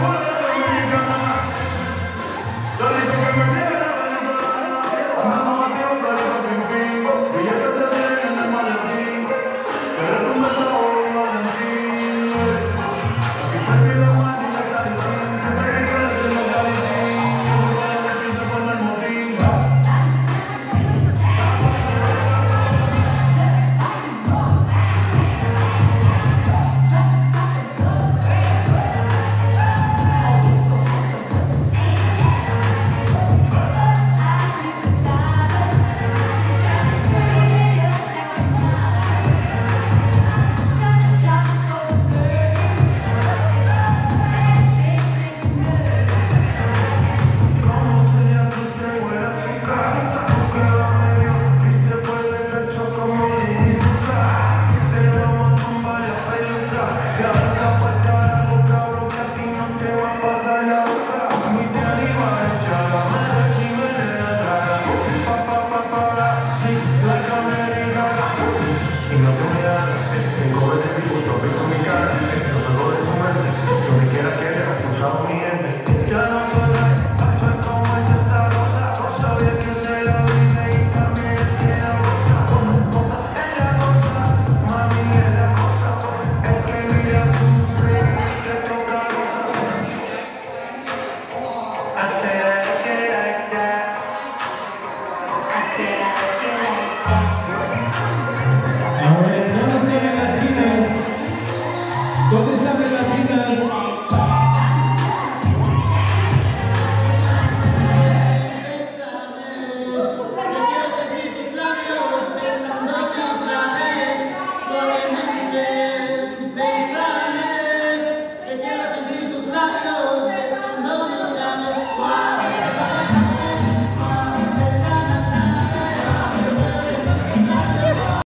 One.